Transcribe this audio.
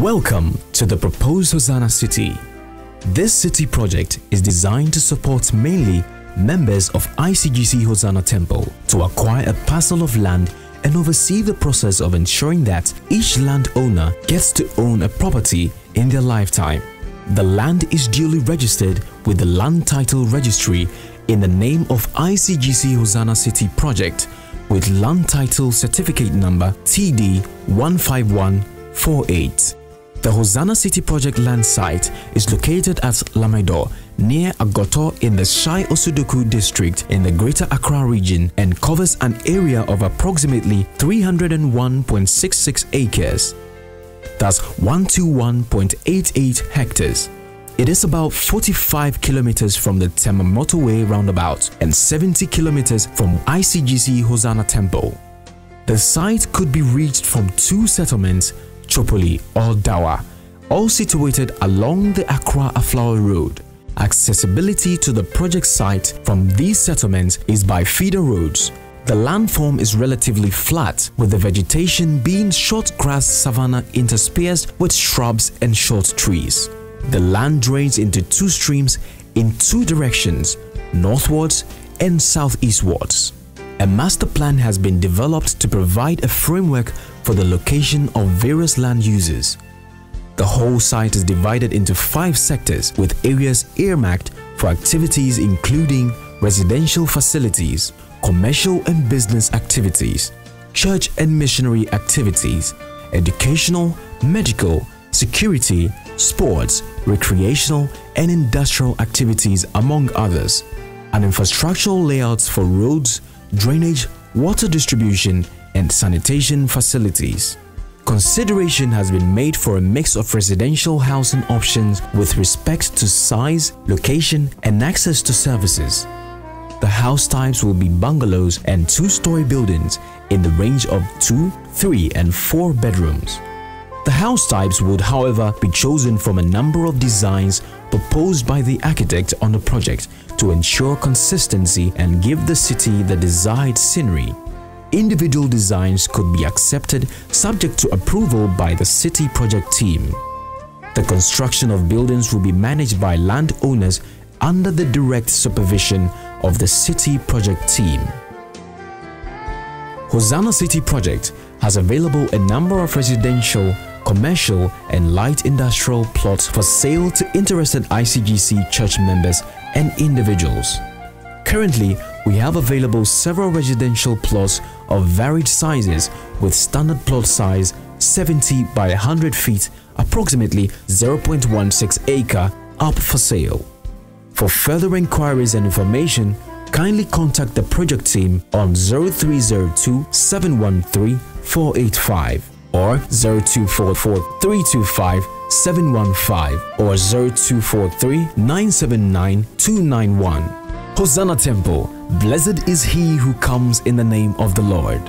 Welcome to the proposed Hosanna City. This city project is designed to support mainly members of ICGC Hosanna Temple to acquire a parcel of land and oversee the process of ensuring that each landowner gets to own a property in their lifetime. The land is duly registered with the Land Title Registry in the name of ICGC Hosanna City Project with Land Title Certificate Number TD 15148. The Hosanna City Project land site is located at Lamedor near Agoto in the Shai Osudoku district in the Greater Accra region and covers an area of approximately 301.66 acres. That's 121.88 hectares. It is about 45 kilometers from the Tema motorway roundabout and 70 kilometers from ICGC Hosanna Temple. The site could be reached from two settlements Chopoli or Dawa, all situated along the Accra Aflao Road. Accessibility to the project site from these settlements is by feeder roads. The landform is relatively flat with the vegetation being short grass savanna interspersed with shrubs and short trees. The land drains into two streams in two directions, northwards and southeastwards. A master plan has been developed to provide a framework for the location of various land uses. The whole site is divided into five sectors with areas earmarked for activities including residential facilities, commercial and business activities, church and missionary activities, educational, medical, security, sports, recreational and industrial activities among others, and infrastructural layouts for roads, drainage, water distribution and sanitation facilities. Consideration has been made for a mix of residential housing options with respect to size, location, and access to services. The house types will be bungalows and two-story buildings in the range of 2, 3, and 4 bedrooms. The house types would, however, be chosen from a number of designs proposed by the architect on the project to ensure consistency and give the city the desired scenery individual designs could be accepted subject to approval by the city project team. The construction of buildings will be managed by landowners under the direct supervision of the city project team. Hosanna City Project has available a number of residential, commercial and light industrial plots for sale to interested ICGC church members and individuals. Currently, we have available several residential plots of varied sizes with standard plot size 70 by 100 feet approximately 0.16 acre up for sale. For further inquiries and information, kindly contact the project team on 0302 713 485 or 0244 325 715 or 0243 979 291. Hosanna Temple, blessed is he who comes in the name of the Lord.